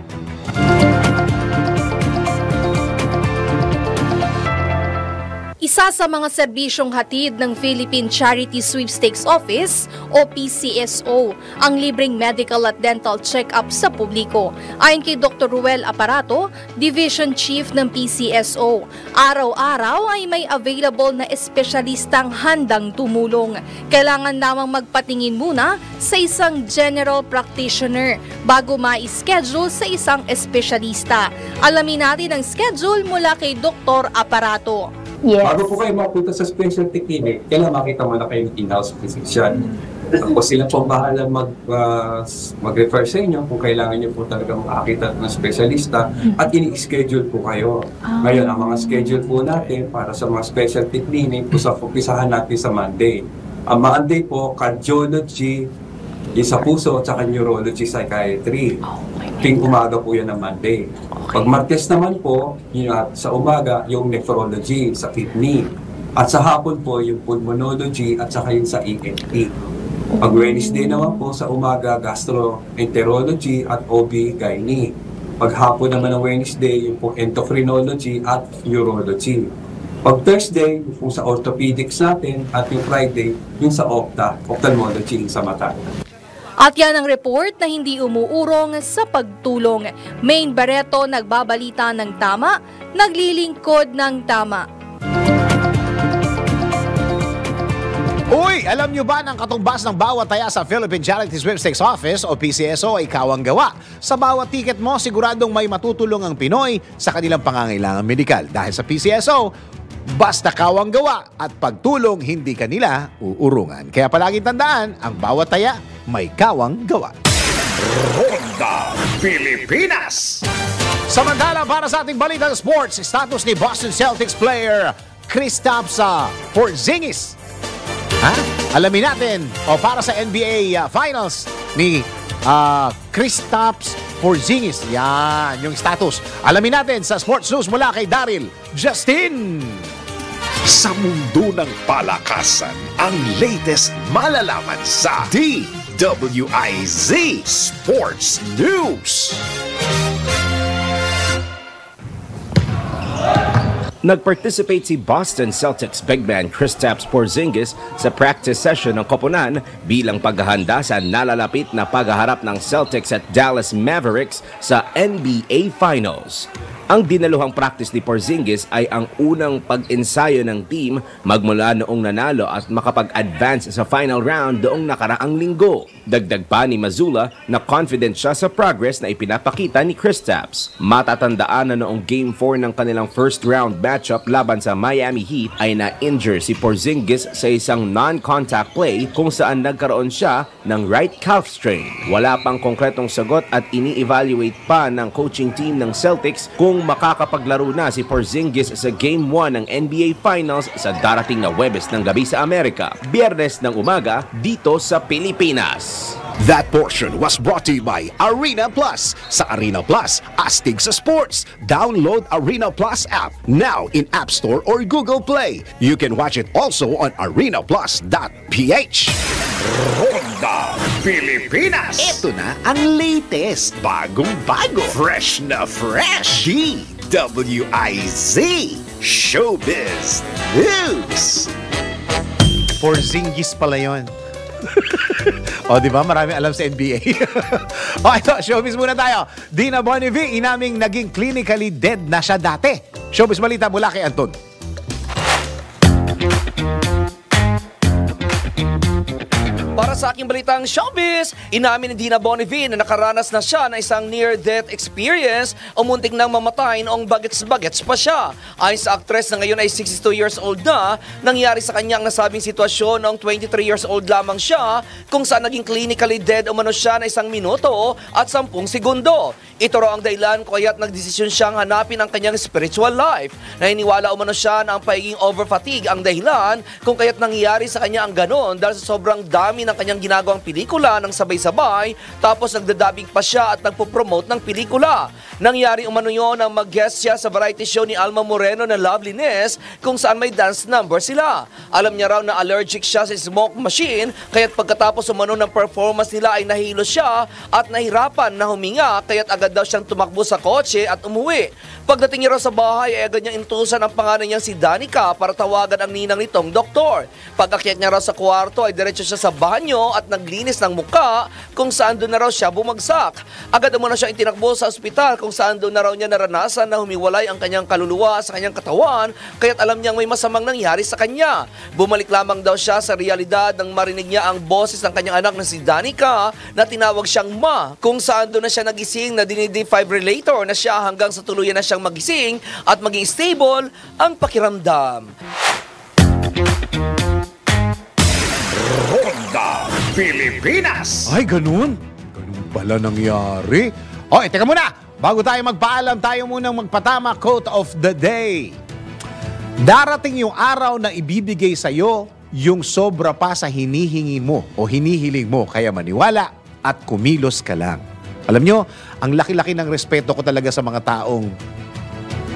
N: Isa sa mga serbisyong hatid ng Philippine Charity Sweepstakes Office o PCSO ang libreng medical at dental check-up sa publiko. Ayon kay Dr. Ruel Aparato, Division Chief ng PCSO, araw-araw ay may available na espesyalistang handang tumulong. Kailangan lamang magpatingin muna sa isang general practitioner bago ma-schedule sa isang espesyalista. Alamin natin ang schedule mula kay Dr. Aparato.
O: Bago po kayo mapunta sa specialty clinic, kailangan makita mo na kayo ng in-house physician. Tapos sila po bahala mag, uh, mag-refer sa inyo kung kailangan nyo po talaga makakita ng specialista at ini-schedule po kayo. Ngayon, ang mga schedule po natin para sa mga specialty clinic, pupisahan natin sa Monday. Ang Monday po, cardiology, yung sa puso at saka neurology, psychiatry. Ting umaga po yan ng Monday. Pag Martes naman po, yun, at sa umaga, yung nephrology sa kidney. At sa hapon po, yung pulmonology at saka yung sa ENT. Pag Wednesday naman po, sa umaga, gastroenterology at OB-GYN. Pag hapon naman ng Wednesday, yung po endocrinology at urology. Pag Thursday, yung po sa orthopedics natin at yung Friday, yung sa opta, ophthalmology sa mata.
N: At yan ang report na hindi umuurong sa pagtulong. Main Barreto nagbabalita ng tama, naglilingkod ng tama.
A: Uy, alam nyo ba ng katumbas ng bawat taya sa Philippine Charity Sweepstakes Office o PCSO ay ikaw ang gawa? Sa bawat ticket mo, siguradong may matutulong ang Pinoy sa kanilang pangangailangan medikal. Dahil sa PCSO, basta kawang gawa at pagtulong hindi kanila uurungan. Kaya palaging tandaan, ang bawat taya may kawang gawa.
B: Ronda Pilipinas.
A: Samantala, para sa ating balitang sports, status ni Boston Celtics player Kristaps uh, Porzingis. Ha? Alamin natin, o para sa NBA uh, Finals ni uh, Kristaps Porzingis. Yan, yung status. Alamin natin sa Sports News mula kay Daryl Justin.
B: Sa mundo ng palakasan, ang latest malalaman sa DWIZ Sports News.
D: Nag-participate si Boston Celtics big man Kristaps Porzingis sa practice session ng koponan bilang paghahanda sa nalalapit na paghaharap ng Celtics at Dallas Mavericks sa NBA Finals. Ang dinaluhang practice ni Porzingis ay ang unang pag-ensayo ng team magmula noong nanalo at makapag-advance sa final round doong nakaraang linggo. Dagdag pa ni Mazula na confident siya sa progress na ipinapakita ni Kristaps. Matatandaan na noong Game 4 ng kanilang first round matchup laban sa Miami Heat ay na-injure si Porzingis sa isang non-contact play kung saan nagkaroon siya ng right calf strain. Wala pang konkretong sagot at ini-evaluate pa ng coaching team ng Celtics kung makakapaglaro na si Porzingis sa Game 1 ng NBA Finals sa darating na Webes ng gabi sa Amerika, Biyernes ng umaga dito sa Pilipinas.
B: That portion was brought to you by Arena Plus. Sa Arena Plus, astig sa sports. Download Arena Plus app now in App Store or Google Play. You can watch it also on arenaplus.ph. Ronda Pilipinas. Ito na ang latest, bagong-bago, fresh na fresh. DWIZ Showbiz News.
A: Porzingis pala yun. [LAUGHS] o, di ba? Marami alam sa NBA. [LAUGHS] o, ito, showbiz muna tayo. Dina Bonnevie, inaming naging clinically dead na siya dati. Showbiz balita mula kay Anton.
P: Para sa aking balitang showbiz, inamin ni Dina Bonnevie na nakaranas na siya ng isang near-death experience o muntik nang mamatay noong bagets-bagets pa siya. Ayon sa actress na ngayon ay 62 years old na, nangyari sa kanya ang nasabing sitwasyon noong 23 years old lamang siya kung saan naging clinically dead umano siya na isang minuto at 10 segundo. Ito raw ang dahilan kung kaya't nagdesisyon siyang hanapin ang kanyang spiritual life. Naniniwala umano siya na ang pagiging over-fatigue ang dahilan kung kaya't nangyari sa kanya ang ganon dahil sa sobrang dami ng kanyang ginagawang pelikula ng sabay-sabay tapos nagdadabing pa siya at nagpo-promote ng pelikula. Nangyari umano yon nang mag-guest siya sa variety show ni Alma Moreno na Loveliness kung saan may dance number sila. Alam niya raw na allergic siya sa smoke machine kaya't pagkatapos umano ng performance nila ay nahilo siya at nahirapan na huminga kaya't agad daw siyang tumakbo sa kotse at umuwi. Pagdating niya raw sa bahay ay agad niyang intusan ang pangalan niyang si Danica para tawagan ang ninang nitong doktor. Pag-akyat niya raw sa kwarto ay diretso siya sa banyo at naglinis ng muka kung saan doon na raw siya bumagsak. Agad mo na siya itinakbo sa ospital kung saan doon na raw niya naranasan na humiwalay ang kanyang kaluluwa sa kanyang katawan kaya't alam niyang may masamang nangyari sa kanya. Bumalik lamang daw siya sa realidad nang marinig niya ang boses ng kanyang anak na si Danica na tinawag siyang ma kung saan doon na siya nagising na dinidefibrillator na siya hanggang sa tuluyan na siyang magising at maging stable ang pakiramdam.
B: Ronda Pilipinas.
A: Ay, ganun? Ganun pala nangyari. O, eh, teka muna. Bago tayo magpaalam, tayo munang magpatama quote of the day. Darating yung araw na ibibigay sa'yo yung sobra pa sa hinihingi mo o hinihiling mo. Kaya maniwala at kumilos ka lang. Alam nyo, ang laki-laki ng respeto ko talaga sa mga taong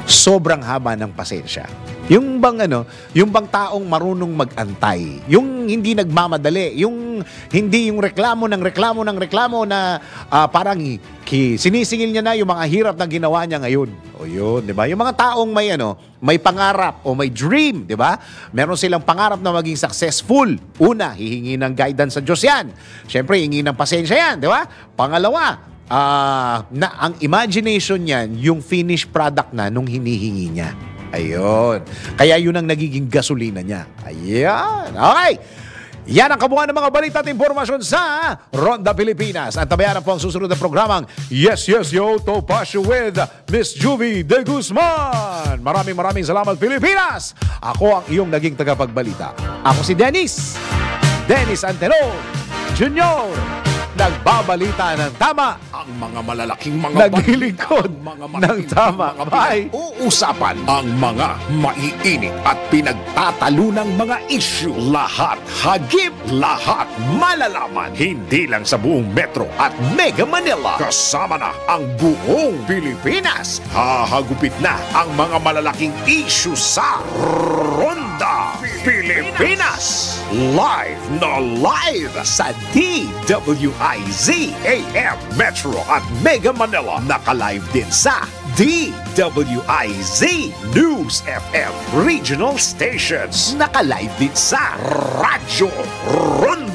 A: sobrang haba ng pasensya. Yung bang ano, yung bang taong marunong magantay, yung hindi nagmamadali, yung hindi yung reklamo ng reklamo ng reklamo na ah, parang ki, sinisingil niya na yung mga hirap na ginawa niya ngayon. O yun, 'di ba? Yung mga taong may ano, may pangarap o may dream, 'di ba? Meron silang pangarap na maging successful. Una, hihingi ng guidance sa Diyos 'yan. Syempre, hingi ng pasensya 'yan, 'di ba? Pangalawa, ah, na ang imagination niyan, yung finished product na nung hinihingi niya. Ayun. Kaya yun ang nagiging gasolina niya. Ayan. Okay. Yan ang kabuuan ng mga balita at impormasyon sa Ronda Pilipinas. At tabayanan po ang susunod na programang Yes, Yes, Yo, Topasyo with Miss Juvie De Guzman. Maraming maraming salamat Pilipinas. Ako ang iyong naging tagapagbalita. Ako si Dennis. Dennis Antelo Junior. Nagbabalita ng tama.
B: Ang mga malalaking mga
A: Naglilingkod
B: mga
A: ng tama. Bye.
B: Uusapan ang mga maiinit at pinagtatalunang mga issue. Lahat hagip, lahat malalaman. Hindi lang sa buong Metro at Mega Manila. Kasama na ang buong Pilipinas. Hahagupit na ang mga malalaking issue sa Ronda Pilipinas. Live na live sa DWIZ AM Metro at Mega Manila. Naka-live din sa DWIZ News FM Regional Stations. Nakalive din sa Radyo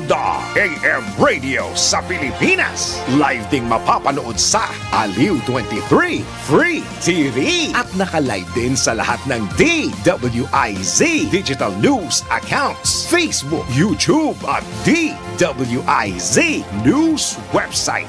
B: Ronda AM Radio sa Pilipinas. Live ding mapapanood sa Aliw 23 Free TV at nakalive din sa lahat ng DWIZ Digital News accounts, Facebook, YouTube at DWIZ News website.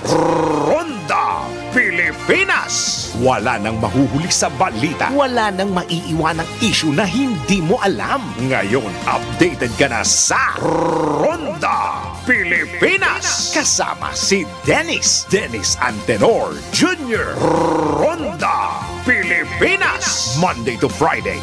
B: Ronda Pilipinas. Wala nang mahuhuli sa balita. Wala nang maiiwanang issue na hindi mo alam. Ngayon, updated ka na sa Ronda Pilipinas. Kasama si Dennis. Dennis Antenor Jr. Ronda Pilipinas. Monday to Friday,